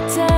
better